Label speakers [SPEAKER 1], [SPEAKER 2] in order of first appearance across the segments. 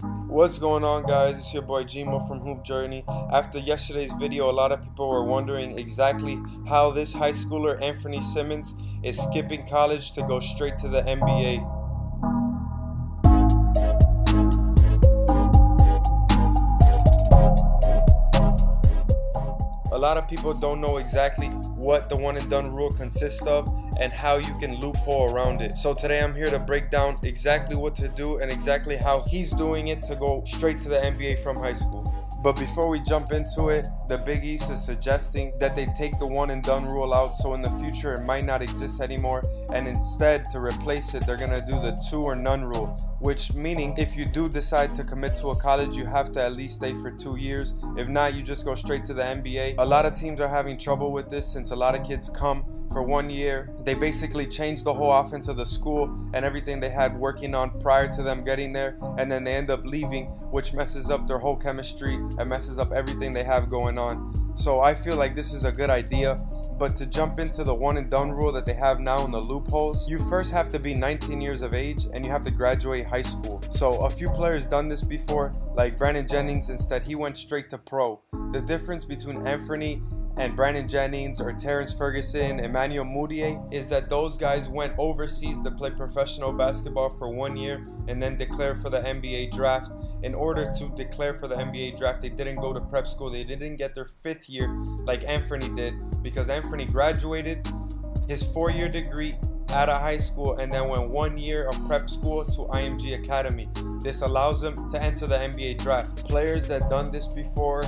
[SPEAKER 1] What's going on guys, it's your boy Gmo from Hoop Journey. After yesterday's video, a lot of people were wondering exactly how this high schooler Anthony Simons is skipping college to go straight to the NBA. A lot of people don't know exactly what the one and done rule consists of and how you can loophole around it. So today I'm here to break down exactly what to do and exactly how he's doing it to go straight to the NBA from high school. But before we jump into it, the Big East is suggesting that they take the one and done rule out so in the future it might not exist anymore and instead to replace it they're gonna do the two or none rule which meaning if you do decide to commit to a college you have to at least stay for two years if not you just go straight to the NBA. A lot of teams are having trouble with this since a lot of kids come for one year. They basically changed the whole offense of the school and everything they had working on prior to them getting there, and then they end up leaving, which messes up their whole chemistry and messes up everything they have going on. So I feel like this is a good idea, but to jump into the one and done rule that they have now in the loopholes, you first have to be 19 years of age and you have to graduate high school. So a few players done this before, like Brandon Jennings, instead he went straight to pro. The difference between Anthony and Brandon Jennings or Terrance Ferguson, Emmanuel Mudiay, is that those guys went overseas to play professional basketball for one year and then declare for the NBA draft. In order to declare for the NBA draft, they didn't go to prep school. They didn't get their fifth year like Anthony did because Anthony graduated his four-year degree out of high school and then went one year of prep school to IMG Academy. This allows them to enter the NBA draft. Players that done this before,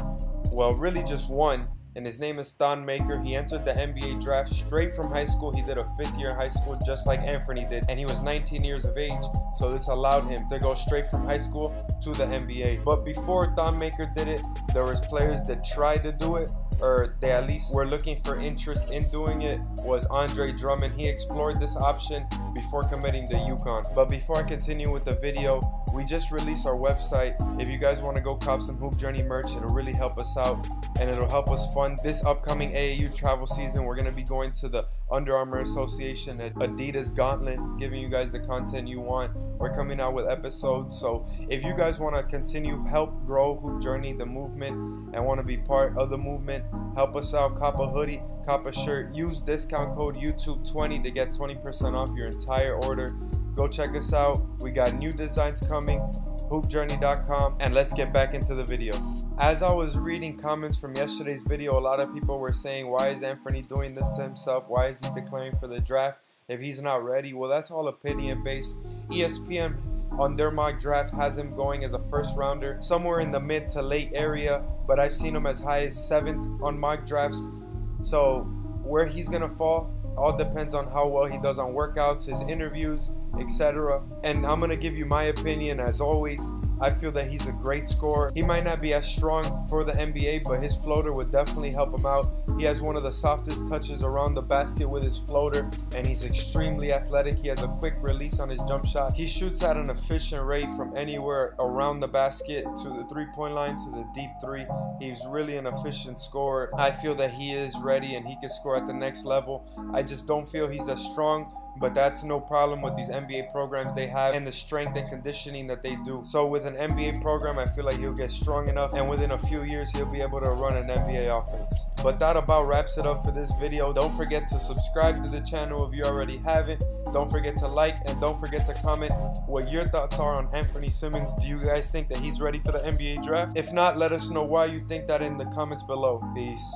[SPEAKER 1] well, really just one, and his name is Thon Maker. He entered the NBA draft straight from high school. He did a fifth year in high school just like Anthony did, and he was 19 years of age, so this allowed him to go straight from high school to the NBA. But before Thon Maker did it, there was players that tried to do it, or they at least were looking for interest in doing it, was Andre Drummond. He explored this option before committing to UConn. But before I continue with the video, we just released our website. If you guys want to go cop some Hoop Journey merch, it'll really help us out and it'll help us fund this upcoming AAU travel season. We're going to be going to the Under Armour Association at Adidas Gauntlet, giving you guys the content you want. We're coming out with episodes. So if you guys want to continue help grow Hoop Journey, the movement, and want to be part of the movement, help us out. Cop a hoodie, cop shirt. Use discount code YouTube20 to get 20% off your entire order. Go check us out. We got new designs coming, hoopjourney.com, and let's get back into the video. As I was reading comments from yesterday's video, a lot of people were saying, why is Anthony doing this to himself? Why is he declaring for the draft if he's not ready? Well, that's all opinion based. ESPN on their mock draft has him going as a first rounder, somewhere in the mid to late area, but I've seen him as high as seventh on mock drafts. So where he's gonna fall all depends on how well he does on workouts, his interviews, etc. And I'm gonna give you my opinion as always. I feel that he's a great scorer. He might not be as strong for the NBA, but his floater would definitely help him out. He has one of the softest touches around the basket with his floater, and he's extremely athletic. He has a quick release on his jump shot. He shoots at an efficient rate from anywhere around the basket to the three-point line to the deep three. He's really an efficient scorer. I feel that he is ready and he can score at the next level. I just don't feel he's as strong but that's no problem with these NBA programs they have and the strength and conditioning that they do. So with an NBA program, I feel like he'll get strong enough and within a few years, he'll be able to run an NBA offense. But that about wraps it up for this video. Don't forget to subscribe to the channel if you already haven't. Don't forget to like and don't forget to comment what your thoughts are on Anthony Simons. Do you guys think that he's ready for the NBA draft? If not, let us know why you think that in the comments below. Peace.